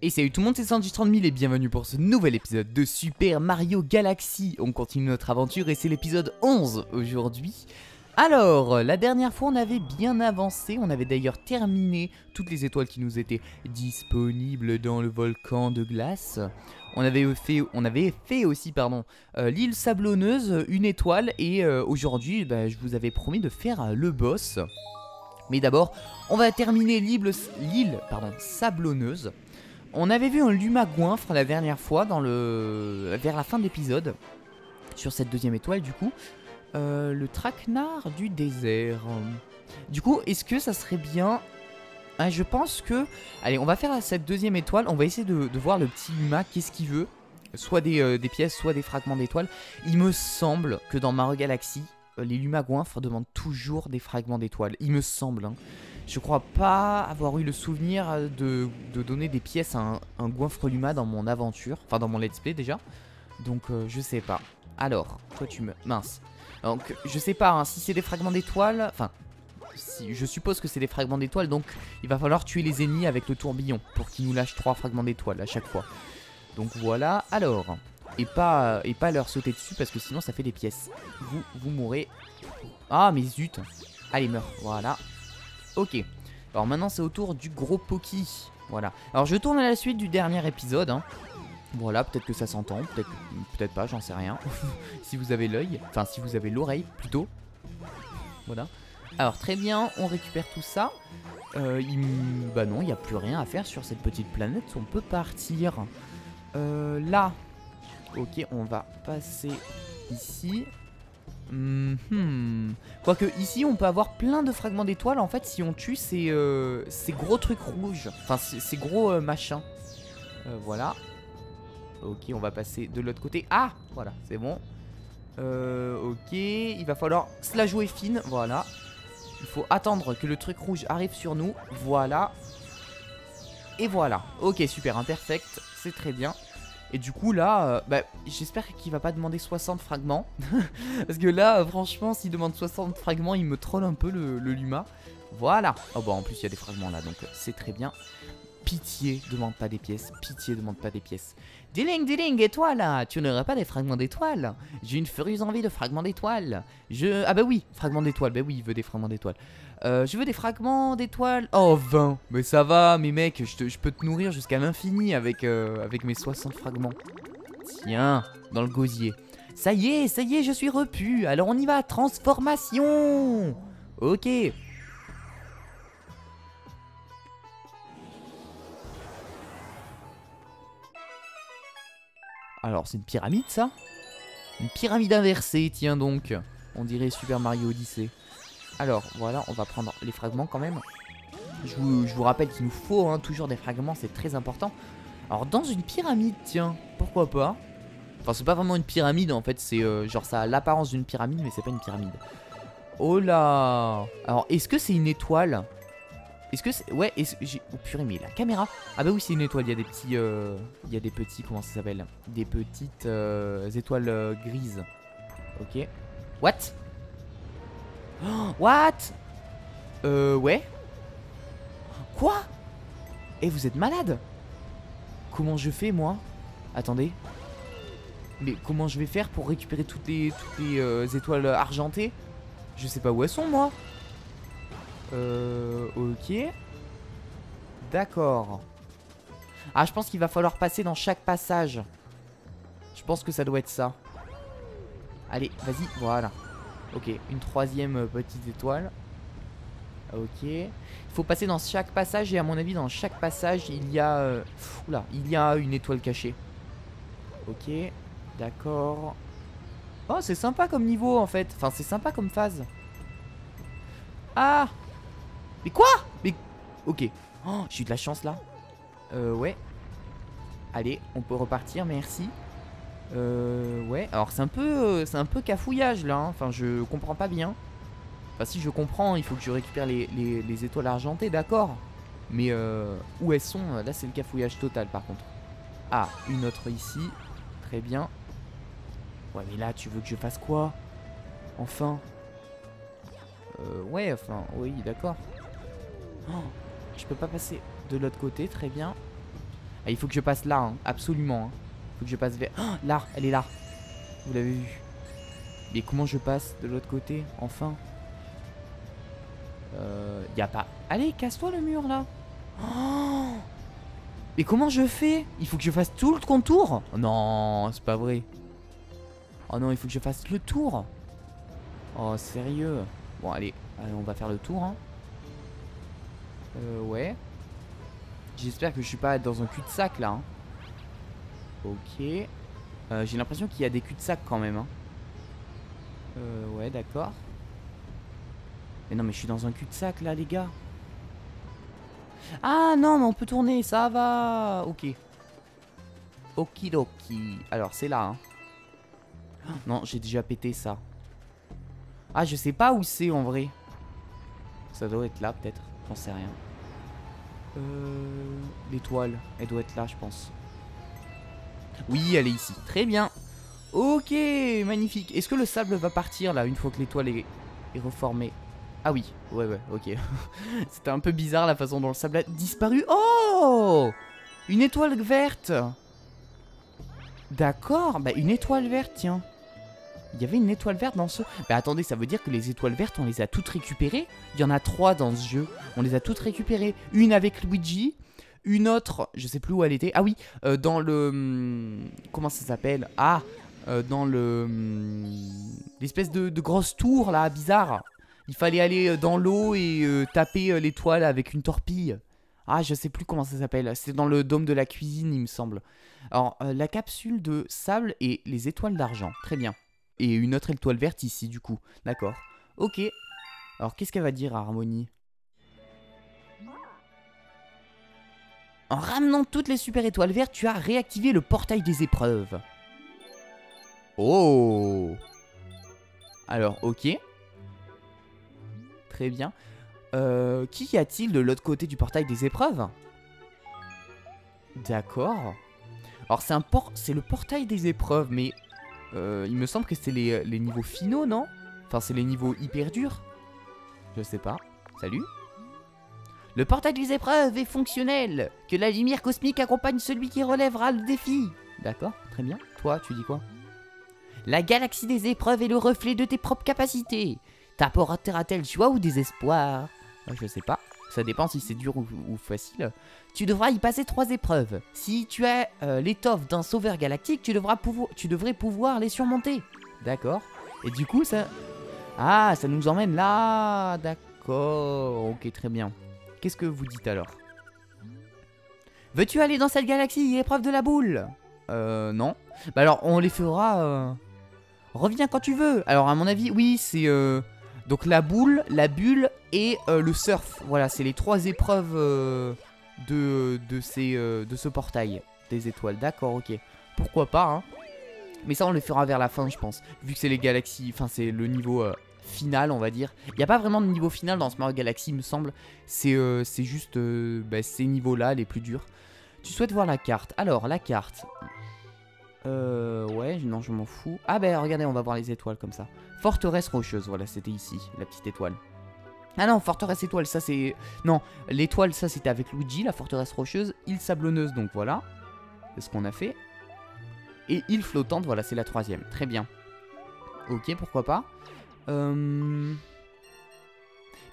Et salut tout le monde, c'est Sanji 30 000 et bienvenue pour ce nouvel épisode de Super Mario Galaxy. On continue notre aventure et c'est l'épisode 11 aujourd'hui. Alors, la dernière fois on avait bien avancé, on avait d'ailleurs terminé toutes les étoiles qui nous étaient disponibles dans le volcan de glace. On avait fait, on avait fait aussi pardon euh, l'île sablonneuse, une étoile et euh, aujourd'hui bah, je vous avais promis de faire euh, le boss. Mais d'abord, on va terminer l'île sablonneuse. On avait vu un Luma Goinfre la dernière fois dans le... vers la fin de l'épisode. Sur cette deuxième étoile du coup. Euh, le traquenard du désert. Du coup, est-ce que ça serait bien... Ah, je pense que... Allez, on va faire cette deuxième étoile. On va essayer de, voir le petit Luma, qu'est-ce qu'il veut. Soit des, euh, des, pièces, soit des fragments d'étoiles. Il me semble que dans Mario Galaxy, euh, les Luma Goinfres demandent toujours des fragments d'étoiles. Il me semble. Hein. Je crois pas avoir eu le souvenir de, donner des pièces à un, un, goinfre Luma dans mon aventure. Enfin, dans mon let's play déjà. Donc, euh, je sais pas. Alors, toi tu me... Mince. Donc, je sais pas hein, si c'est des fragments d'étoiles. Enfin, je suppose que c'est des fragments d'étoiles. Donc, il va falloir tuer les ennemis avec le tourbillon. Pour qu'ils nous lâchent trois fragments d'étoiles à chaque fois. Donc voilà. Alors, et pas, et pas leur sauter dessus parce que sinon ça fait des pièces. Vous, vous mourrez. Ah, mais zut. Allez, meurs. Voilà. Ok. Alors maintenant c'est au tour du gros Poki. Voilà. Alors je tourne à la suite du dernier épisode. Hein. Voilà, peut-être que ça s'entend, peut-être peut pas, j'en sais rien. si vous avez l'œil, enfin si vous avez l'oreille plutôt. Voilà. Alors très bien, on récupère tout ça. Euh, Bah non, il n'y a plus rien à faire sur cette petite planète, on peut partir. Euh, là. Ok, on va passer ici. Hmm. Quoique ici on peut avoir plein de fragments d'étoiles en fait si on tue ces, euh, ces gros trucs rouges. Enfin ces, gros euh, machins. Euh, voilà. Ok on va passer de l'autre côté. Ah voilà c'est bon. ok il va falloir se la jouer fine. Voilà. Il faut attendre que le truc rouge arrive sur nous. Voilà. Et voilà. Ok super imperfect. C'est très bien. Et du coup là, euh, bah, j'espère qu'il va pas demander 60 fragments. Parce que là, franchement, s'il demande 60 fragments, il me troll un peu le, Luma. Voilà. Oh bah en plus il y a des fragments là, donc euh, c'est très bien. Pitié, demande pas des pièces. Pitié, demande pas des pièces. Diling, diling, étoile Tu n'aurais pas des fragments d'étoiles J'ai une furieuse envie de fragments d'étoiles. Je... Ah bah oui, fragments d'étoiles. Bah oui, il veut des fragments d'étoiles. Euh, je veux des fragments d'étoiles. Oh, 20. Mais ça va, mes mecs, je, peux te nourrir jusqu'à l'infini avec, euh, avec mes 60 fragments. Tiens, dans le gosier. Ça y est, ça y est, je suis repu. Alors on y va, transformation. Ok. Alors, c'est une pyramide, ça? Une pyramide inversée, tiens donc. On dirait Super Mario Odyssey. Alors, voilà, on va prendre les fragments quand même. Je vous, rappelle qu'il nous faut hein, toujours des fragments, c'est très important. Alors, dans une pyramide, tiens, pourquoi pas? Enfin, c'est pas vraiment une pyramide, en fait, c'est euh, genre ça a l'apparence d'une pyramide, mais c'est pas une pyramide. Oh là Alors, est-ce que c'est une étoile? Est-ce que c'est... Ouais, est-ce... Oh purée, mais la caméra... Ah bah oui, c'est une étoile, il y a des petits... Euh, il y a des petits... Comment ça s'appelle? Des petites euh, étoiles grises. Ok. What? What? Euh, ouais. Quoi? Et vous êtes malade? Comment je fais, moi? Attendez. Mais comment je vais faire pour récupérer toutes les, toutes les euh, étoiles argentées? Je sais pas où elles sont, moi. Euh, ok. D'accord. Ah, je pense qu'il va falloir passer dans chaque passage. Je pense que ça doit être ça. Allez, vas-y, voilà. Ok, une troisième euh, petite étoile. Ok. Il faut passer dans chaque passage et à mon avis dans chaque passage il y a... Euh, oula, il y a une étoile cachée. Ok, d'accord. Oh, c'est sympa comme niveau en fait. Enfin, c'est sympa comme phase. Ah Mais quoi? Mais... Ok. Oh, j'ai eu de la chance là. Euh, ouais. Allez, on peut repartir, merci. Euh, ouais, alors c'est un peu euh, c'est un peu cafouillage là, hein. enfin je comprends pas bien. Enfin si je comprends, il faut que je récupère les, étoiles argentées, d'accord. Mais euh, où elles sont Là c'est le cafouillage total par contre. Ah, une autre ici, très bien. Ouais mais là tu veux que je fasse quoi? Enfin euh, Ouais, enfin, oui d'accord. Je peux pas passer de l'autre côté, très bien. Ah, il faut que je passe là, hein, absolument. Hein. Faut que je passe vers... Oh, là, elle est là. Vous l'avez vu. Mais comment je passe de l'autre côté, enfin? Euh... Y a pas... Allez, casse-toi le mur, là. Oh Mais comment je fais? Il faut que je fasse tout le contour? Non, c'est pas vrai. Oh non, il faut que je fasse le tour. Oh, sérieux Bon, allez, allez on va faire le tour. Hein. Euh, ouais. J'espère que je suis pas dans un cul-de-sac, là. Hein. Ok. Euh, J'ai l'impression qu'il y a des cul-de-sac, quand même. Hein. Euh, ouais, d'accord. Mais non, mais je suis dans un cul-de-sac, là, les gars. Ah, non, mais on peut tourner, ça va. Ok. Okidoki. Alors, c'est là, hein. Non, j'ai déjà pété ça. Ah, je sais pas où c'est en vrai. Ça doit être là, peut-être. J'en sais rien. Euh, L'étoile, elle doit être là, je pense. Oui, elle est ici. Très bien. Ok, magnifique. Est-ce que le sable va partir là une fois que l'étoile est, est reformée? Ah oui, ouais, ouais, ok. C'était un peu bizarre la façon dont le sable a disparu. Oh Une étoile verte D'accord, bah une étoile verte, tiens. Il y avait une étoile verte dans ce... Bah attendez, ça veut dire que les étoiles vertes, on les a toutes récupérées? Il y en a trois dans ce jeu. On les a toutes récupérées. Une avec Luigi, une autre, je sais plus où elle était. Ah oui, euh, dans le... Hum, comment ça s'appelle? Ah, euh, dans le... Hum, l'espèce de, grosse tour là, bizarre. Il fallait aller euh, dans l'eau et taper l'étoile avec une torpille. Ah, je sais plus comment ça s'appelle. C'est dans le dôme de la cuisine, il me semble. Alors, la capsule de sable et les étoiles d'argent. Très bien. Et une autre étoile verte ici, du coup. D'accord. Ok. Alors, qu'est-ce qu'elle va dire, Harmonie? En ramenant toutes les super étoiles vertes, tu as réactivé le portail des épreuves. Oh Alors, ok. Très bien. Euh, qui y a-t-il de l'autre côté du portail des épreuves? D'accord. Alors, c'est c'est le portail des épreuves, mais euh, il me semble que c'est les, les, niveaux finaux, non? Enfin, c'est les niveaux hyper durs. Je sais pas. Salut Le portail des épreuves est fonctionnel. Que la lumière cosmique accompagne celui qui relèvera le défi. D'accord, très bien. Toi, tu dis quoi? La galaxie des épreuves est le reflet de tes propres capacités. T'apportera-t-elle joie ou désespoir? Je sais pas. Ça dépend si c'est dur ou, facile. Tu devras y passer trois épreuves. Si tu as euh, l'étoffe d'un sauveur galactique, tu, devrais pouvoir les surmonter. D'accord. Et du coup, ça... Ah, ça nous emmène là. D'accord. Ok, très bien. Qu'est-ce que vous dites alors? Veux-tu aller dans cette galaxie Épreuve de la boule? Euh, non. Bah alors, on les fera... Euh, reviens quand tu veux. Alors, à mon avis, oui, c'est... Euh... Donc la boule, la bulle et euh, le surf. Voilà, c'est les trois épreuves euh, euh, de ce portail des étoiles. D'accord, ok. Pourquoi pas, hein. Mais ça, on le fera vers la fin, je pense. Vu que c'est les galaxies, enfin, c'est le niveau final, on va dire. Il n'y a pas vraiment de niveau final dans ce Mario Galaxy, il me semble. C'est juste bah, ces niveaux-là, les plus durs. Tu souhaites voir la carte. Alors, la carte. Euh, ouais, non, je m'en fous. Ah ben, regardez, on va voir les étoiles comme ça. Forteresse rocheuse, voilà, c'était ici, la petite étoile. Ah non, forteresse étoile, ça c'est... Non, l'étoile, ça c'était avec Luigi, la forteresse rocheuse. Île sablonneuse, donc voilà. C'est ce qu'on a fait. Et île flottante, voilà, c'est la troisième. Très bien. Ok, pourquoi pas. Euh...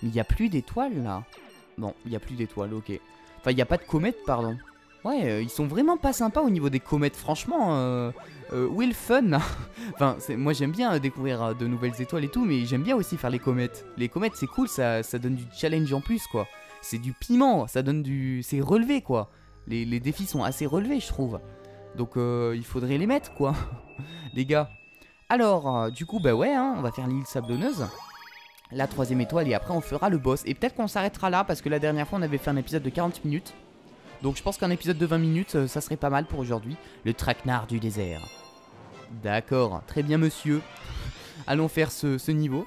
Mais il n'y a plus d'étoiles, là. Bon, il n'y a plus d'étoiles, ok. Enfin, il n'y a pas de comète, pardon. Ouais, euh, ils sont vraiment pas sympas au niveau des comètes, franchement. Euh, euh, fun Enfin, moi j'aime bien découvrir de nouvelles étoiles et tout, mais j'aime bien aussi faire les comètes. Les comètes, c'est cool, ça, donne du challenge en plus, quoi. C'est du piment, ça donne du... C'est relevé, quoi. Les, les, défis sont assez relevés, je trouve. Donc, il faudrait les mettre, quoi. les gars. Alors, du coup, bah ouais, hein, on va faire l'île sablonneuse. La troisième étoile, et après on fera le boss. Et peut-être qu'on s'arrêtera là, parce que la dernière fois on avait fait un épisode de 40 minutes. Donc je pense qu'un épisode de 20 minutes, euh, ça serait pas mal pour aujourd'hui. Le traquenard du désert. D'accord, très bien monsieur. Allons faire ce, niveau.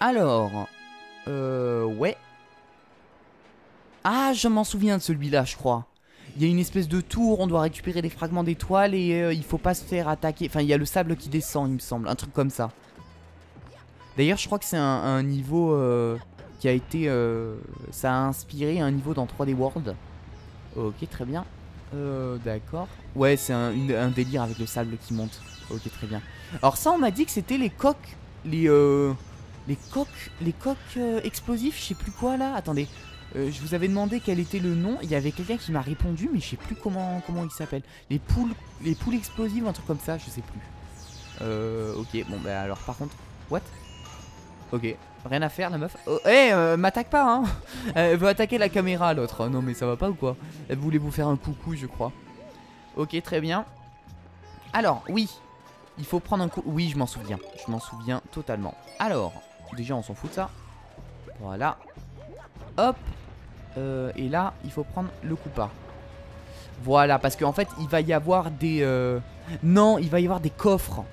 Alors, euh, ouais. Ah, je m'en souviens de celui-là, je crois. Il y a une espèce de tour, on doit récupérer des fragments d'étoiles et euh, il faut pas se faire attaquer. Enfin, il y a le sable qui descend, il me semble, un truc comme ça. D'ailleurs, je crois que c'est un, niveau... Euh, qui a été... Euh, ça a inspiré un niveau dans 3D World. Ok, très bien. Euh, d'accord. Ouais, c'est un, délire avec le sable qui monte. Ok, très bien. Alors ça, on m'a dit que c'était les coques, les euh, les coques, les coques euh, explosifs, je sais plus quoi là. Attendez, Euh, je vous avais demandé quel était le nom. Il y avait quelqu'un qui m'a répondu, mais je sais plus comment comment il s'appelle. Les poules, les poules explosives, un truc comme ça, je sais plus. Ok, bon bah alors par contre, what? Ok, rien à faire la meuf. Oh, eh, euh, m'attaque pas hein Elle veut attaquer la caméra l'autre. Non mais ça va pas ou quoi? Elle voulait vous faire un coucou je crois. Ok, très bien. Alors, oui. Il faut prendre un coup. Oui, je m'en souviens. Je m'en souviens totalement. Alors, déjà on s'en fout de ça. Voilà. Hop. Euh, et là, il faut prendre le coup pas. Voilà, parce qu'en fait, il va y avoir des... euh, Non, il va y avoir des coffres.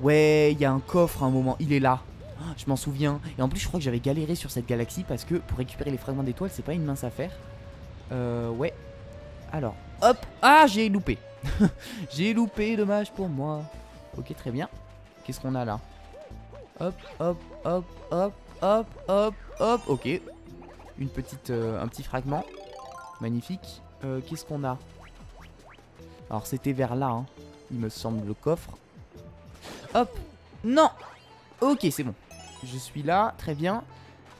Ouais, il y a un coffre à un moment. Il est là. Ah, Je m'en souviens. Et en plus, je crois que j'avais galéré sur cette galaxie parce que pour récupérer les fragments d'étoiles, c'est pas une mince affaire. Euh, ouais. Alors, hop. Ah, j'ai loupé. j'ai loupé, dommage pour moi. Ok, très bien. Qu'est-ce qu'on a là? Hop, hop, hop, hop, hop, hop, hop. Ok. Une petite, euh, un petit fragment. Magnifique. Euh, Qu'est-ce qu'on a? Alors, c'était vers là, hein, il me semble, le coffre. Hop. Non Ok, c'est bon. Je suis là, très bien.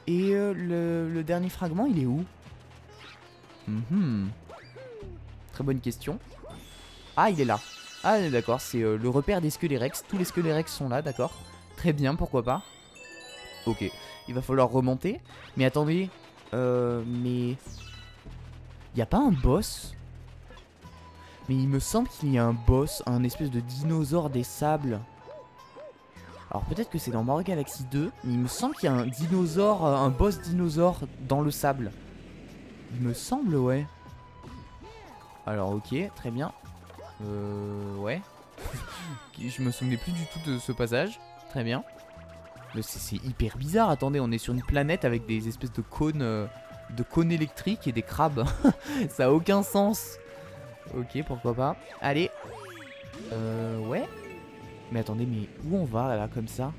Et euh, le, dernier fragment, il est où? Mhm. Très bonne question. Ah, il est là. Ah, d'accord, c'est euh, le repère des Skelérex. Tous les Skelérex sont là, d'accord. Très bien, pourquoi pas? Ok, il va falloir remonter. Mais attendez, euh, mais... Il a pas un boss? Mais il me semble qu'il y a un boss, un espèce de dinosaure des sables. Alors peut-être que c'est dans Mario Galaxy 2, mais il me semble qu'il y a un dinosaure, euh, un boss dinosaure dans le sable. Il me semble, ouais. Alors ok, très bien. Euh, ouais. Je me souvenais plus du tout de ce passage. Très bien. Mais c'est hyper bizarre. Attendez, on est sur une planète avec des espèces de cônes, euh, de cônes électriques et des crabes. Ça a aucun sens. Ok, pourquoi pas. Allez. Euh, ouais. Mais attendez, mais où on va là comme ça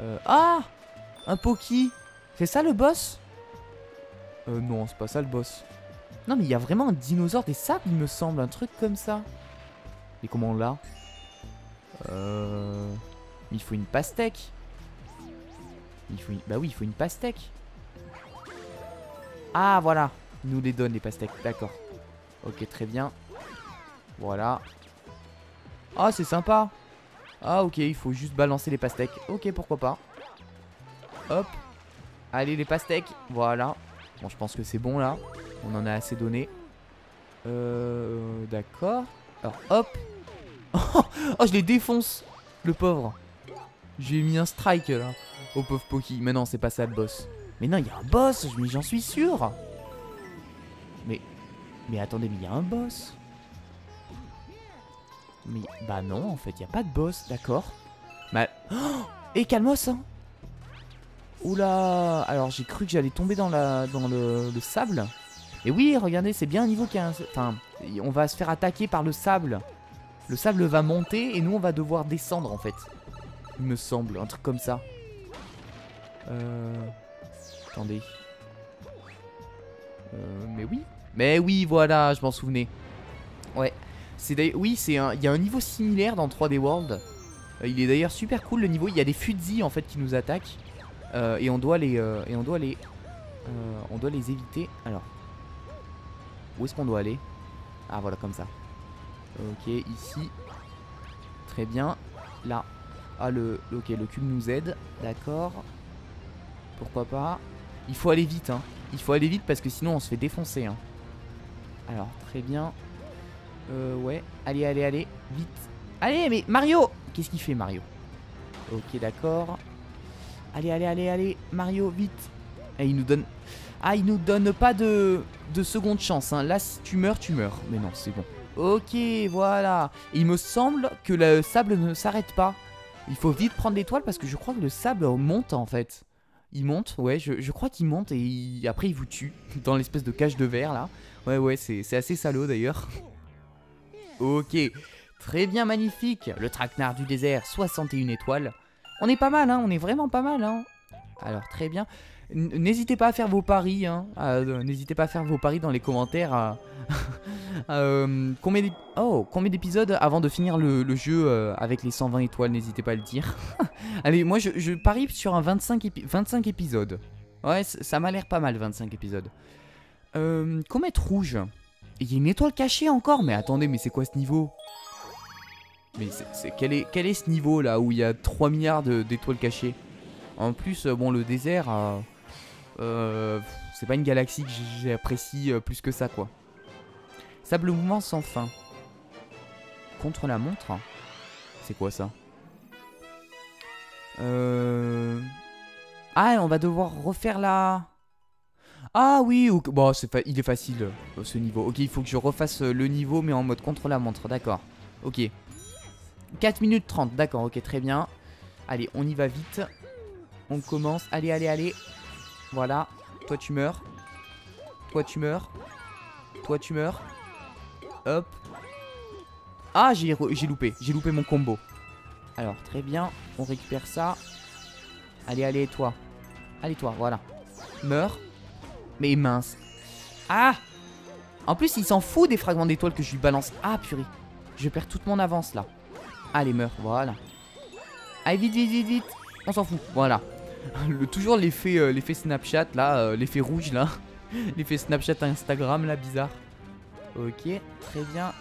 euh, Ah Un Poki C'est ça le boss Euh, non, c'est pas ça le boss. Non, mais il y a vraiment un dinosaure des sables, il me semble, un truc comme ça. Et comment on l'a Euh. Il faut une pastèque. Il faut une... Bah oui, il faut une pastèque. Ah, voilà. Il nous les donne, les pastèques. D'accord. Ok, très bien. Voilà. Ah, c'est sympa. Ah, ok, il faut juste balancer les pastèques. Ok, pourquoi pas. Hop. Allez, les pastèques. Voilà. Bon, je pense que c'est bon, là. On en a assez donné. Euh... D'accord. Alors, hop. Oh, je les défonce. Le pauvre. J'ai mis un strike, là. Au pauvre Poki. Mais non, c'est pas ça, le boss. Mais non, il y a un boss. J'en suis sûr. Mais... Mais attendez, mais il y a un boss. Mais bah non, en fait, il a pas de boss, d'accord. Bah oh et Calmos hein. Oula, alors j'ai cru que j'allais tomber dans la dans le, le sable. Et oui, regardez, c'est bien un niveau qui a un... enfin, on va se faire attaquer par le sable. Le sable va monter et nous on va devoir descendre en fait. Il me semble, un truc comme ça. Euh attendez. Euh, mais oui. Mais oui, voilà, je m'en souvenais. Ouais. C'est oui, c'est un, il y a un niveau similaire dans 3D World. Euh, il est d'ailleurs super cool le niveau. Il y a des fuzis en fait qui nous attaquent Euh, et on doit les, euh, et on doit les, on doit les éviter. Alors, où est-ce qu'on doit aller? Ah voilà comme ça. Ok, ici. Très bien. Là. Ah le, ok, le cube nous aide. D'accord. Pourquoi pas Il faut aller vite, hein. Il faut aller vite parce que sinon on se fait défoncer. Hein. Alors, très bien. Euh, ouais. Allez, allez, allez. Vite. Allez, mais Mario Qu'est-ce qu'il fait, Mario? Ok, d'accord. Allez, allez, allez, allez. Mario, vite. Et il nous donne... Ah, il nous donne pas de, de seconde chance. Hein. Là, si tu meurs, tu meurs. Mais non, c'est bon. Ok, voilà. Il me semble que le sable ne s'arrête pas. Il faut vite prendre l'étoile parce que je crois que le sable monte, en fait. Il monte, ouais, je, crois qu'il monte et après il vous tue dans l'espèce de cage de verre là. Ouais, ouais, c'est assez salaud d'ailleurs. Ok, très bien, magnifique. Le traquenard du désert, 61 étoiles. On est pas mal, hein, on est vraiment pas mal, hein. Alors, très bien. N'hésitez pas à faire vos paris, hein. Euh, n'hésitez pas à faire vos paris dans les commentaires. Euh, oh, combien d'épisodes avant de finir le, jeu euh, avec les 120 étoiles N'hésitez pas à le dire. Allez, moi je, parie sur un 25, 25 épisodes. Ouais, ça m'a l'air pas mal, 25 épisodes. Euh, comète rouge. Il y a une étoile cachée encore Mais attendez, mais c'est quoi ce niveau? Mais c'est quel, est, quel est ce niveau là où il y a 3 milliards d'étoiles cachées? En plus, bon, le désert... Euh, c'est pas une galaxie que j'apprécie euh, plus que ça, quoi. Sable mouvement sans fin. Contre la montre C'est quoi ça? Euh... Ah, on va devoir refaire la... Ah oui, il est facile euh, ce niveau. Ok, il faut que je refasse le niveau mais en mode contre la montre, d'accord. Ok. 4 minutes 30, d'accord, ok, très bien. Allez, on y va vite. On commence, allez, allez, allez. Voilà. Toi, tu meurs. Toi, tu meurs. Toi, tu meurs. Hop. Ah, j'ai loupé. J'ai loupé mon combo. Alors, très bien. On récupère ça. Allez, allez, toi. Allez, toi, voilà. Meurs. Mais mince. Ah En plus, il s'en fout des fragments d'étoiles que je lui balance. Ah, purée. Je perds toute mon avance, là. Allez, meurs. Voilà. Allez, vite, vite, vite, vite. On s'en fout. Voilà. toujours l'effet euh, l'effet Snapchat là, euh, l'effet rouge là. l'effet Snapchat Instagram là, bizarre. Ok, très bien.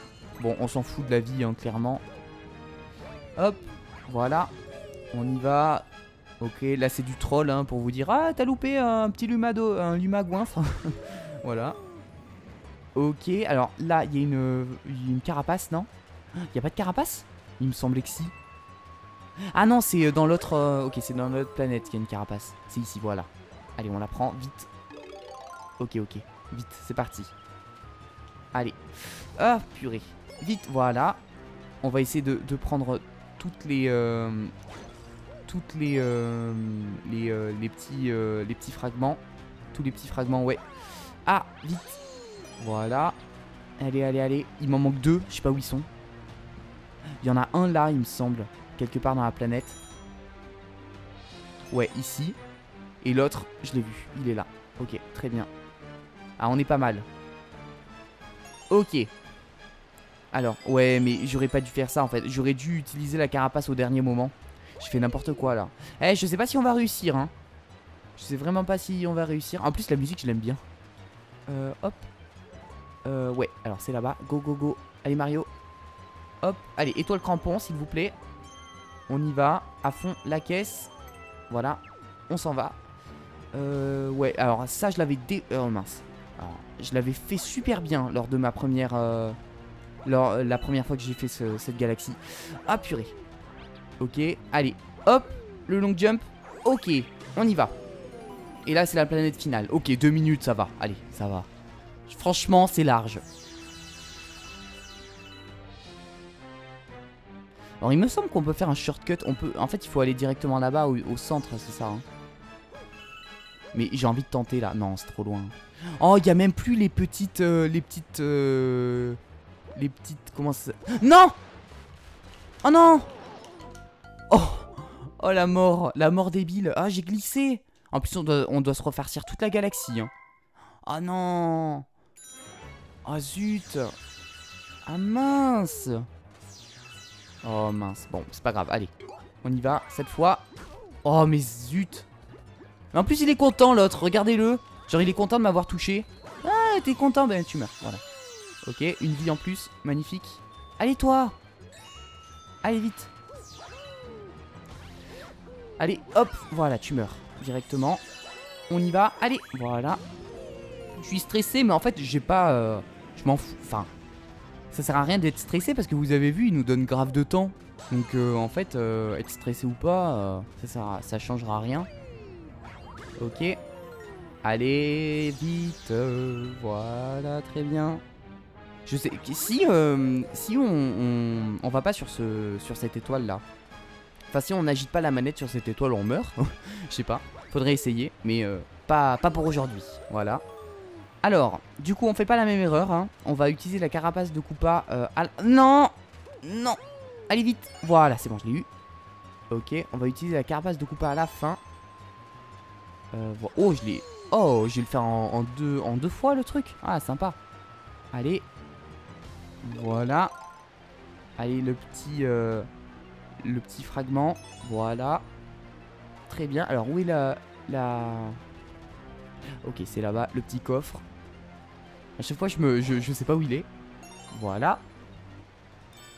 Bon, on s'en fout de la vie, hein, clairement. Hop, voilà. On y va. Ok, là c'est du troll hein, pour vous dire Ah, t'as loupé un petit lumado, un lumagoinfre. voilà. Ok, alors là, il y, a une carapace, non? Il y a pas de carapace? Il me semblait que si. Ah non, c'est euh, dans l'autre... Euh, ok, c'est dans l'autre planète qu'il y a une carapace. C'est ici, voilà. Allez, on la prend, vite. Ok, ok. Vite, c'est parti. Allez. Ah, purée. Vite, voilà. On va essayer de, prendre toutes les... Euh, toutes les... les, les, petits, les petits fragments. Tous les petits fragments, ouais. Ah, vite. Voilà. Allez, allez, allez. Il m'en manque deux. Je sais pas où ils sont. Il y en a un là, il me semble quelque part dans la planète. Ouais, ici. Et l'autre, je l'ai vu, il est là. Ok, très bien. Ah, on est pas mal. Ok. Alors, ouais, mais j'aurais pas dû faire ça en fait. J'aurais dû utiliser la carapace au dernier moment. Je fais n'importe quoi là. Eh, je sais pas si on va réussir, hein. Je sais vraiment pas si on va réussir. En plus, la musique, je l'aime bien. Euh, hop. Euh, ouais, alors c'est là-bas. Go, go, go. Allez, Mario. Hop. Allez, étoile crampon, s'il vous plaît. On y va, à fond, la caisse. Voilà, on s'en va. Euh, ouais, alors ça, je l'avais dé... Oh mince. je l'avais fait super bien lors de ma première... Euh, lors, la première fois que j'ai fait cette galaxie. Ah, purée. Ok, allez, hop, le long jump. Ok, on y va. Et là, c'est la planète finale. Ok, deux minutes, ça va. Allez, ça va. Franchement, c'est large. Alors il me semble qu'on peut faire un shortcut. On peut, en fait, il faut aller directement là-bas au, centre, c'est ça. Hein. Mais j'ai envie de tenter là. Non, c'est trop loin. Oh, il y a même plus les petites, euh, les petites, euh, les petites. Comment ça Non Oh non Oh Oh la mort, la mort débile. Ah, j'ai glissé. En plus, on doit, se refarcir toute la galaxie. Hein. Oh non Oh zut Ah mince Oh mince, bon, c'est pas grave, allez. On y va, cette fois. Oh mais zut Mais en plus il est content l'autre, regardez-le Genre il est content de m'avoir touché. Ah, t'es content Ben tu meurs, voilà. Ok, une vie en plus, magnifique. Allez toi Allez vite Allez, hop, voilà, tu meurs directement. On y va, allez, voilà. Je suis stressé, mais en fait, j'ai pas... Euh, je m'en fous, enfin, ça sert à rien d'être stressé parce que vous avez vu, il nous donne grave de temps. Donc euh, en fait, euh, être stressé ou pas, euh, ça, ça changera rien. Ok. Allez, vite. voilà, très bien. Je sais, si, si on, on, va pas sur, ce, sur cette étoile là, enfin si on n'agite pas la manette sur cette étoile, on meurt. Je sais pas, faudrait essayer, mais pas, pas pour aujourd'hui. Voilà. Alors, du coup, on fait pas la même erreur. Hein. On va utiliser la carapace de Koopa. Euh, Non Non Allez vite Voilà, c'est bon, je l'ai eu. Ok, on va utiliser la carapace de Koopa à la fin. Euh, oh, je l'ai... Oh, je vais le faire en, deux, en deux fois le truc. Ah, sympa. Allez. Voilà. Allez, le petit... Euh, le petit fragment. Voilà. Très bien. Alors, où est la... la... Ok, c'est là-bas, le petit coffre. À chaque fois, je, me, sais pas où il est. Voilà.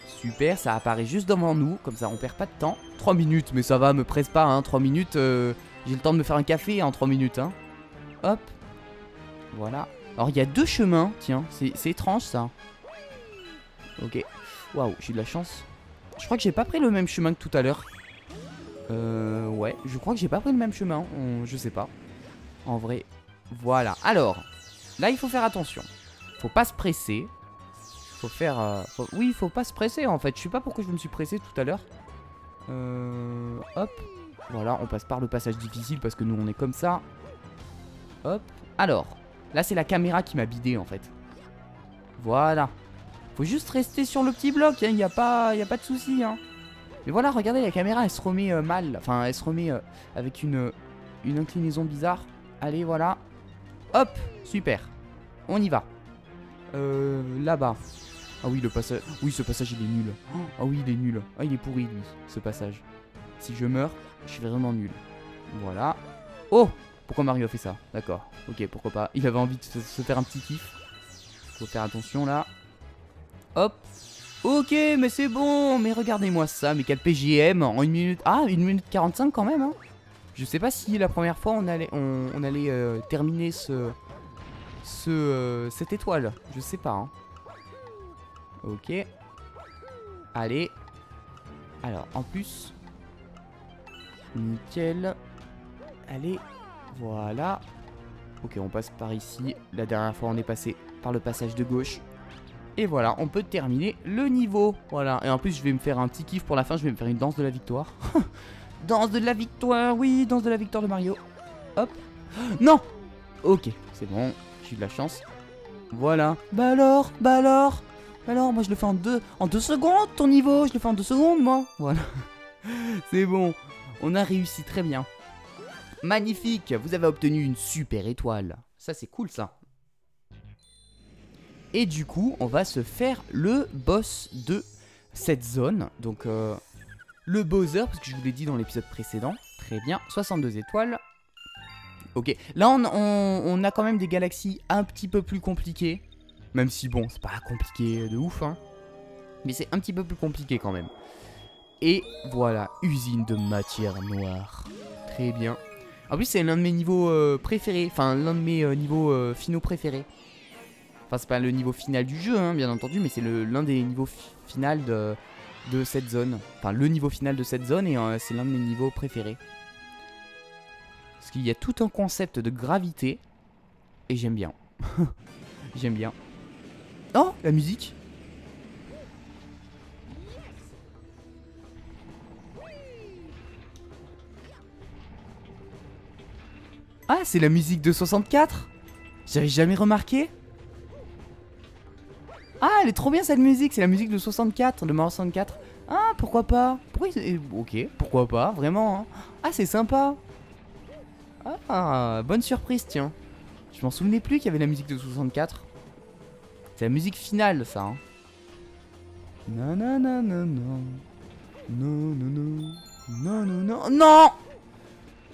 Super, ça apparaît juste devant nous. Comme ça, on perd pas de temps. 3 minutes, mais ça va, me presse pas. Hein. 3 minutes, euh, j'ai le temps de me faire un café en 3 minutes. Hein. Hop. Voilà. Alors, il y a deux chemins. Tiens, c'est étrange ça. Ok. Waouh, j'ai de la chance. Je crois que j'ai pas pris le même chemin que tout à l'heure. Euh, ouais, je crois que j'ai pas pris le même chemin. je sais pas. En vrai. Voilà. Alors, là, il faut faire attention. Faut pas se presser. Faut faire... Euh, oui, il faut pas se presser, en fait. Je sais pas pourquoi je me suis pressé tout à l'heure. Euh... Hop. Voilà, on passe par le passage difficile parce que nous, on est comme ça. Hop. Alors, là, c'est la caméra qui m'a bidé, en fait. Voilà. Faut juste rester sur le petit bloc, il hein. n'y a, pas, a pas de souci. Hein. Mais voilà, regardez, la caméra, elle se remet euh, mal. Enfin, elle se remet euh, avec une, une inclinaison bizarre. Allez, voilà. Hop, super. On y va. Euh, là-bas. Ah oui, le passage. Oui, ce passage, il est nul. Ah oui, il est nul. Ah, il est pourri, lui, ce passage. Si je meurs, je suis vraiment nul. Voilà. Oh Pourquoi Mario a fait ça? D'accord. Ok, pourquoi pas. Il avait envie de se faire un petit kiff. Faut faire attention, là. Hop. Ok, mais c'est bon. Mais regardez-moi ça. Mais quel PGM en une minute. Ah, une minute 45 quand même. Hein. Je sais pas si la première fois on allait, on, allait euh, terminer ce, ce, euh, cette étoile. Je sais pas. Hein. Ok. Allez. Alors, en plus. Nickel. Allez. Voilà. Ok, on passe par ici. La dernière fois, on est passé par le passage de gauche. Et voilà, on peut terminer le niveau. Voilà, et en plus je vais me faire un petit kiff pour la fin, je vais me faire une danse de la victoire. danse de la victoire, oui, danse de la victoire de Mario. Hop. Non Ok, c'est bon, j'ai de la chance. Voilà. Bah alors, bah alors, bah alors, moi je le fais en deux, en deux secondes ton niveau, je le fais en deux secondes moi. Voilà. c'est bon, on a réussi très bien. Magnifique, vous avez obtenu une super étoile. Ça c'est cool ça. Et du coup, on va se faire le boss de cette zone. Donc, euh, le Bowser, parce que je vous l'ai dit dans l'épisode précédent. Très bien, 62 étoiles. Ok, là on, a quand même des galaxies un petit peu plus compliquées. Même si bon, c'est pas compliqué de ouf, hein. Mais c'est un petit peu plus compliqué quand même. Et voilà, usine de matière noire. Très bien. En plus, c'est l'un de mes niveaux euh, préférés. Enfin, l'un de mes euh, niveaux finaux préférés. Enfin, c'est pas le niveau final du jeu, hein, bien entendu, mais c'est l'un des niveaux final de, cette zone. Enfin, le niveau final de cette zone, et euh, c'est l'un de mes niveaux préférés. Parce qu'il y a tout un concept de gravité, et j'aime bien. j'aime bien. Oh, la musique Ah, c'est la musique de 64 J'avais jamais remarqué? Ah, elle est trop bien cette musique, c'est la musique de 64, de Mario 64. Ah, pourquoi pas? Pourquoi Ok, pourquoi pas, vraiment. Hein. Ah, c'est sympa. Ah, bonne surprise, tiens. Je m'en souvenais plus qu'il y avait la musique de 64. C'est la musique finale, ça. Hein. Non, non, non, non, non. Non, non, non. Non, non, non. Non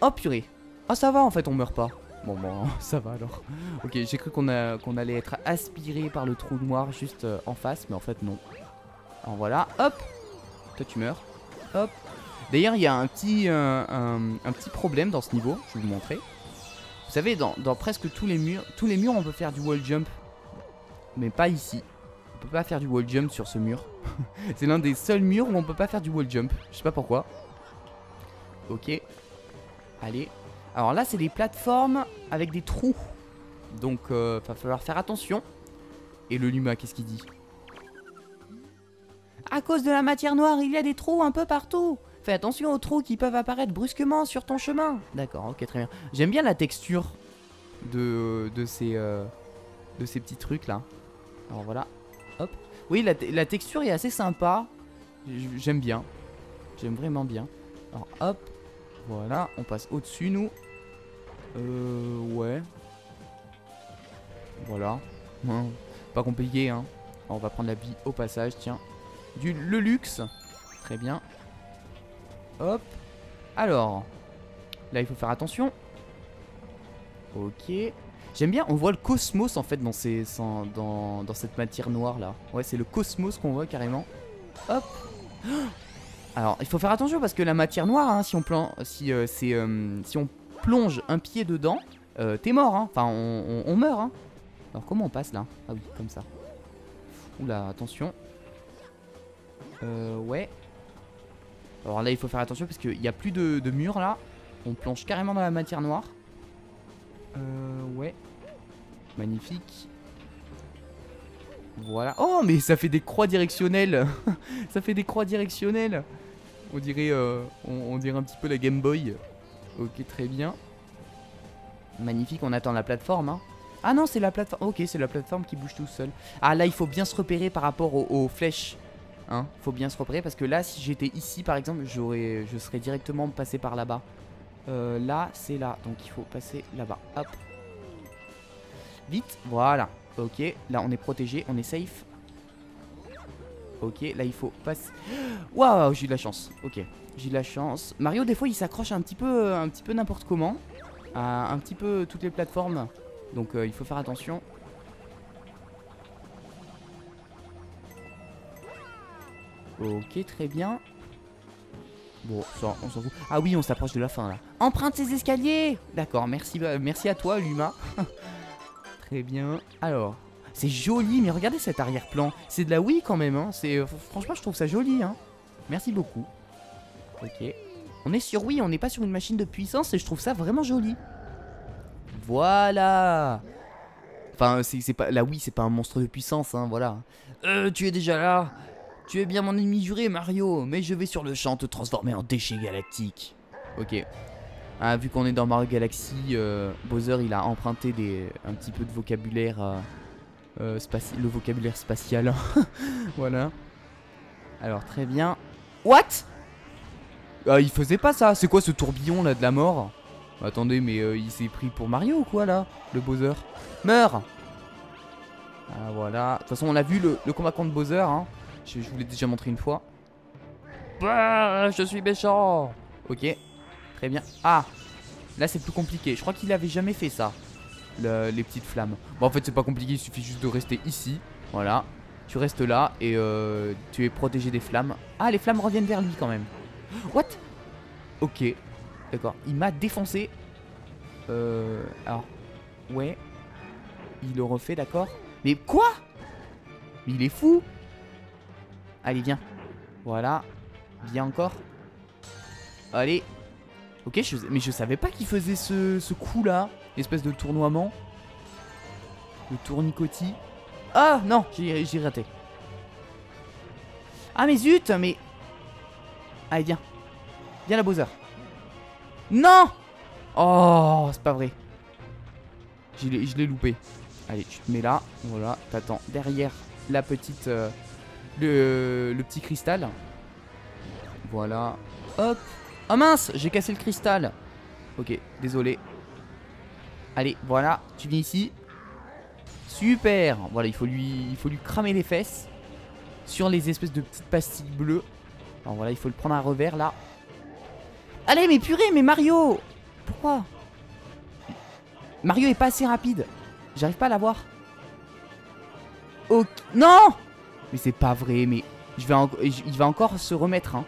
Oh, purée. Ah, ça va, en fait, on meurt pas. Bon, bon, ça va alors. Ok, j'ai cru qu'on allait être aspiré par le trou noir juste euh, en face, mais en fait non. Alors voilà, hop Toi tu meurs. Hop D'ailleurs, il y a un petit, euh, un, petit problème dans ce niveau, je vais vous montrer. Vous savez, dans, presque tous les murs, tous les murs, on peut faire du wall jump. Mais pas ici. On peut pas faire du wall jump sur ce mur. C'est l'un des seuls murs où on peut pas faire du wall jump. Je sais pas pourquoi. Ok. Allez, alors là, c'est des plateformes avec des trous. Donc, euh, va falloir faire attention. Et le Luma, qu'est-ce qu'il dit? À cause de la matière noire, il y a des trous un peu partout. Fais attention aux trous qui peuvent apparaître brusquement sur ton chemin. D'accord, ok, très bien. J'aime bien la texture de, de, ces, euh, de ces petits trucs là. Alors voilà, hop. Oui, la, la texture est assez sympa. J'aime bien. J'aime vraiment bien. Alors hop, voilà, on passe au-dessus nous. Euh, ouais. Voilà. Hein, pas compliqué, hein. On va prendre la vie au passage, tiens. Du le luxe. Très bien. Hop. Alors. Là, il faut faire attention. Ok. J'aime bien, on voit le cosmos en fait dans, ces, dans, dans cette matière noire là. Ouais, c'est le cosmos qu'on voit carrément. Hop. Alors, il faut faire attention parce que la matière noire, hein, si, on plan si, euh, euh, si on plonge un pied dedans, euh, t'es mort. Hein. Enfin, on, meurt. Hein. Alors, comment on passe là? Ah oui, comme ça. Oula, attention. Euh, ouais. Alors là, il faut faire attention parce qu'il n'y a plus de, mur là. On plonge carrément dans la matière noire. Euh, ouais. Magnifique. Voilà. Oh, mais ça fait des croix directionnelles. ça fait des croix directionnelles. On dirait, euh, on, dirait un petit peu la Game Boy. Ok, très bien. Magnifique, on attend la plateforme. Hein. Ah non, c'est la plateforme. Ok, c'est la plateforme qui bouge tout seul. Ah là, il faut bien se repérer par rapport aux, flèches. Hein, faut bien se repérer parce que là, si j'étais ici par exemple, j'aurais, je serais directement passé par là-bas. Euh, là, c'est là, donc il faut passer là-bas. Hop. Vite, voilà. Ok, là on est protégé, on est safe. Ok, là il faut passer. Waouh, j'ai eu de la chance. Ok, j'ai de la chance. Mario, des fois, il s'accroche un petit peu, un petit peu n'importe comment, un petit peu toutes les plateformes. Donc euh, il faut faire attention. Ok, très bien. Bon, on s'en fout. Ah oui, on s'approche de la fin là. Emprunte ces escaliers D'accord, merci, bah, merci à toi, Luma. Très bien. Alors, c'est joli, mais regardez cet arrière-plan. C'est de la Wii quand même, hein. C'est, euh, franchement, je trouve ça joli, hein. Merci beaucoup. Ok. On est sur Wii, on n'est pas sur une machine de puissance et je trouve ça vraiment joli. Voilà Enfin, c'est pas la Wii, c'est pas un monstre de puissance, hein, voilà. Euh, tu es déjà là Tu es bien mon ennemi juré, Mario, mais je vais sur le champ te transformer en déchet galactique. Ok. Ah, vu qu'on est dans Mario Galaxy, euh, Bowser il a emprunté un petit peu de vocabulaire, euh, euh le vocabulaire spatial. voilà. Alors très bien. What? Ah, Il faisait pas ça. C'est quoi ce tourbillon là de la mort? Attendez, mais euh, il s'est pris pour Mario ou quoi là Le Bowser? Meurs Ah voilà. De toute façon, on a vu le, combat contre Bowser. Hein. Je, je vous l'ai déjà montré une fois. Bah, je suis méchant. Ok. Très bien. Ah Là c'est plus compliqué. Je crois qu'il avait jamais fait ça. Les petites flammes. Bon en fait c'est pas compliqué. Il suffit juste de rester ici. Voilà. Tu restes là et euh, tu es protégé des flammes. Ah les flammes reviennent vers lui quand même. What? Ok. D'accord. Il m'a défoncé. Euh, alors. Ouais. Il le refait d'accord. Mais quoi? Mais il est fou Allez viens. Voilà. Viens encore. Allez, Ok, mais je savais pas qu'il faisait ce, coup-là. Espèce de tournoiement. Le tournicotis. Ah non, j'ai raté. Ah mais zut, mais... Allez, viens. Viens la Bowser. Non Oh, c'est pas vrai. Je l'ai loupé. Allez, tu te mets là. Voilà, t'attends derrière la petite... Euh, le, le petit cristal. Voilà. Hop. Oh mince, j'ai cassé le cristal. Ok, désolé. Allez, voilà, tu viens ici. Super Voilà, il faut lui, il faut lui cramer les fesses sur les espèces de petites pastilles bleues. Alors voilà, il faut le prendre à revers là. Allez, mais purée, mais Mario Pourquoi? Mario est pas assez rapide. J'arrive pas à l'avoir. Ok. Non Mais c'est pas vrai, mais il va encore se remettre. Hein.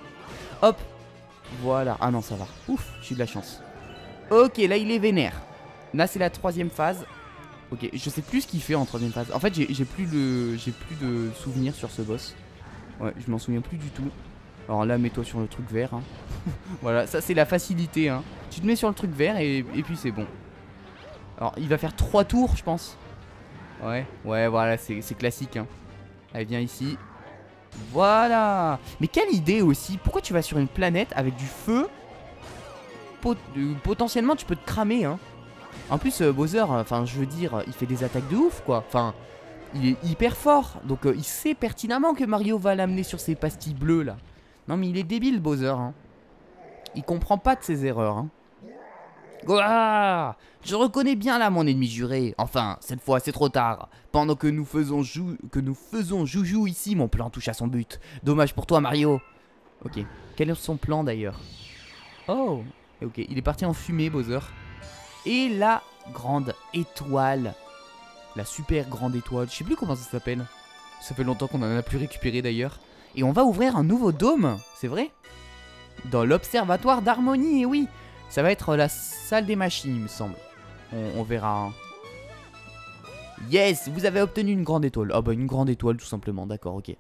Hop, voilà. Ah non, ça va. Ouf, j'ai de la chance. Ok, là, il est vénère. Là, c'est la troisième phase. Ok, je sais plus ce qu'il fait en troisième phase. En fait, j'ai plus, de, plus de souvenirs sur ce boss. Ouais, je m'en souviens plus du tout. Alors là, mets-toi sur le truc vert. Hein. voilà, ça, c'est la facilité. Hein. Tu te mets sur le truc vert et, puis c'est bon. Alors, il va faire trois tours, je pense. Ouais, ouais, voilà, c'est classique. Hein. Allez, viens ici. Voilà Mais quelle idée aussi Pourquoi tu vas sur une planète avec du feu? Euh, Potentiellement tu peux te cramer hein En plus euh, Bowser, enfin je veux dire, il fait des attaques de ouf quoi Enfin, il est hyper fort Donc euh, il sait pertinemment que Mario va l'amener sur ses pastilles bleues là Non mais il est débile Bowser hein. Il comprend pas de ses erreurs hein. Je reconnais bien là mon ennemi juré. Enfin, cette fois c'est trop tard. Pendant que nous faisons jou que nous faisons joujou ici, mon plan touche à son but. Dommage pour toi Mario. Ok. Quel est son plan d'ailleurs? Oh Ok, il est parti en fumée Bowser. Et la grande étoile. La super grande étoile. Je sais plus comment ça s'appelle. Ça fait longtemps qu'on en a plus récupéré d'ailleurs. Et on va ouvrir un nouveau dôme, c'est vrai? Dans l'observatoire d'harmonie, et oui Ça va être la salle des machines, il me semble. On, verra. Hein. Yes Vous avez obtenu une grande étoile. Ah bah une grande étoile tout simplement, d'accord, ok.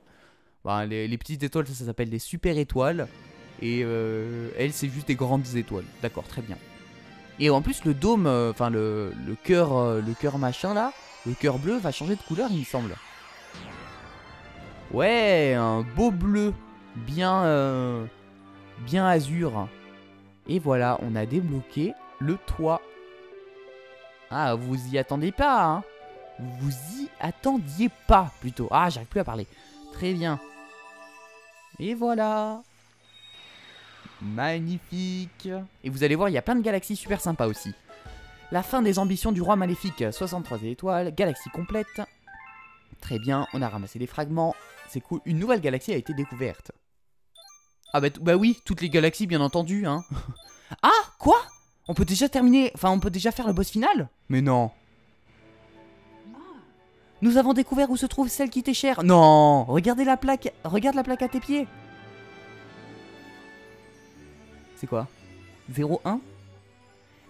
Bah, les, petites étoiles, ça, s'appelle des super étoiles. Et euh, elles, c'est juste des grandes étoiles. D'accord, très bien. Et en plus, le dôme, euh, enfin le, le cœur euh, le cœur machin là, le cœur bleu va changer de couleur, il me semble. Ouais, un beau bleu. Bien, euh, bien azur. Et voilà, on a débloqué le toit. Ah, vous y attendez pas, hein Vous y attendiez pas, plutôt. Ah, j'arrive plus à parler. Très bien. Et voilà. Magnifique. Et vous allez voir, il y a plein de galaxies super sympas aussi. La fin des ambitions du roi maléfique, 63 étoiles, galaxie complète. Très bien, on a ramassé des fragments. C'est cool. Une nouvelle galaxie a été découverte. Ah bah, bah oui, toutes les galaxies bien entendu, hein. ah, quoi? On peut déjà terminer... Enfin, on peut déjà faire le boss final? Mais non. Nous avons découvert où se trouve celle qui t'est chère. Non Regardez la plaque Regarde la plaque à tes pieds C'est quoi? 0,1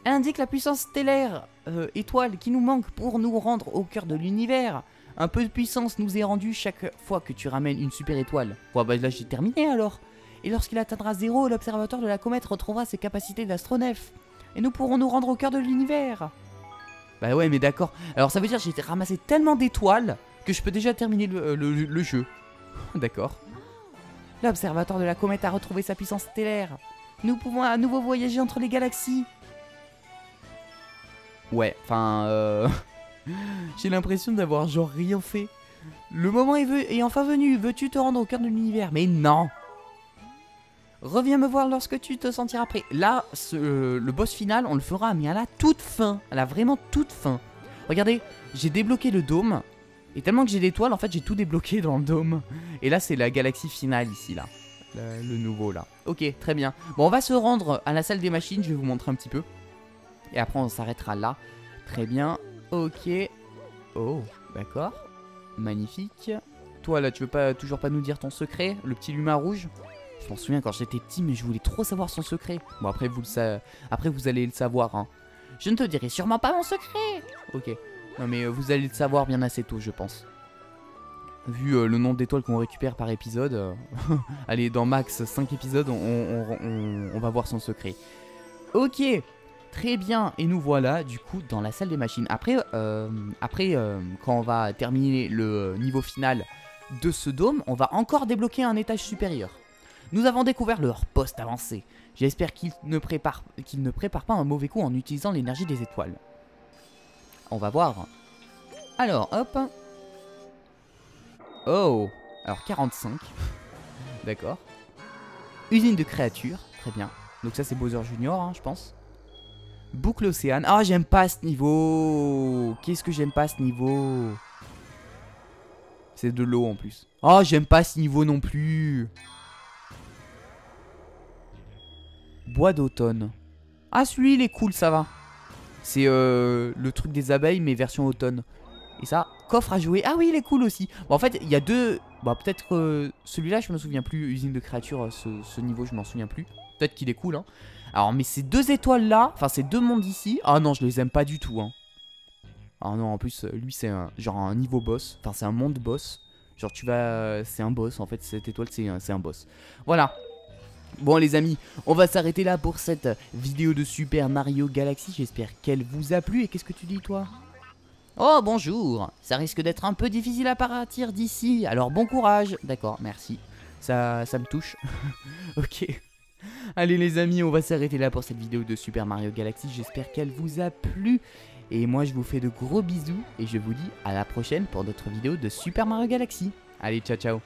Elle indique la puissance stellaire, euh, étoile, qui nous manque pour nous rendre au cœur de l'univers. Un peu de puissance nous est rendu chaque fois que tu ramènes une super étoile. Bon bah là j'ai terminé alors. Et lorsqu'il atteindra zéro, l'observateur de la comète retrouvera ses capacités d'astronef. Et nous pourrons nous rendre au cœur de l'univers. Bah ouais mais d'accord. Alors ça veut dire que j'ai ramassé tellement d'étoiles que je peux déjà terminer le, le jeu. d'accord. L'observateur de la comète a retrouvé sa puissance stellaire. Nous pouvons à nouveau voyager entre les galaxies. Ouais, enfin... Euh... J'ai l'impression d'avoir genre rien fait. Le moment est, enfin venu, veux-tu te rendre au cœur de l'univers? Mais non Reviens me voir lorsque tu te sentiras prêt. Là, le boss final, on le fera, mais à la toute fin. À la vraiment toute fin. Regardez, j'ai débloqué le dôme. Et tellement que j'ai d'étoiles, en fait, j'ai tout débloqué dans le dôme. Et là, c'est la galaxie finale ici, là. Le, nouveau, là. Ok, très bien. Bon, on va se rendre à la salle des machines. Je vais vous montrer un petit peu. Et après, on s'arrêtera là. Très bien. Ok. Oh, d'accord. Magnifique. Toi, là, tu veux pas toujours pas nous dire ton secret Le petit lumin rouge? Je m'en souviens quand j'étais petit, mais je voulais trop savoir son secret. Bon, après, vous, le après, vous allez le savoir. Hein. Je ne te dirai sûrement pas mon secret Ok. Non, mais euh, vous allez le savoir bien assez tôt, je pense. Vu euh, le nombre d'étoiles qu'on récupère par épisode, euh, allez, dans max 5 épisodes, on, va voir son secret. Ok Très bien, et nous voilà du coup dans la salle des machines. Après, euh, après quand on va terminer le niveau final de ce dôme, on va encore débloquer un étage supérieur. Nous avons découvert leur poste avancé. J'espère qu'ils ne, préparent, ne préparent pas un mauvais coup en utilisant l'énergie des étoiles. On va voir. Alors, hop. Oh Alors, 45. D'accord. Usine de créatures. Très bien. Donc ça, c'est Bowser Junior, hein, je pense. Boucle océane. Ah, j'aime pas ce niveau. Qu'est-ce que j'aime pas ce niveau? C'est de l'eau en plus. Oh, j'aime pas ce niveau non plus. Bois d'automne. Ah, celui il est cool, ça va. C'est euh, le truc des abeilles, mais version automne. Et ça, coffre à jouer. Ah oui, il est cool aussi. Bon, en fait, il y a deux... Bon, peut-être euh, celui-là, je me souviens plus. Usine de créatures, euh, ce, niveau, je m'en souviens plus. Peut-être qu'il est cool, hein. Alors, mais ces deux étoiles-là, enfin, ces deux mondes ici, ah non, je les aime pas du tout, hein. Ah non, en plus, lui, c'est genre un niveau boss. Enfin, c'est un monde boss. Genre, tu vas... C'est un boss, en fait, cette étoile, c'est un boss. Voilà. Bon les amis, on va s'arrêter là pour cette vidéo de Super Mario Galaxy. J'espère qu'elle vous a plu. Et qu'est-ce que tu dis toi? Oh bonjour Ça risque d'être un peu difficile à partir d'ici. Alors bon courage. D'accord, merci. Ça, ça me touche. ok. Allez les amis, on va s'arrêter là pour cette vidéo de Super Mario Galaxy. J'espère qu'elle vous a plu. Et moi je vous fais de gros bisous et je vous dis à la prochaine pour d'autres vidéos de Super Mario Galaxy. Allez, ciao ciao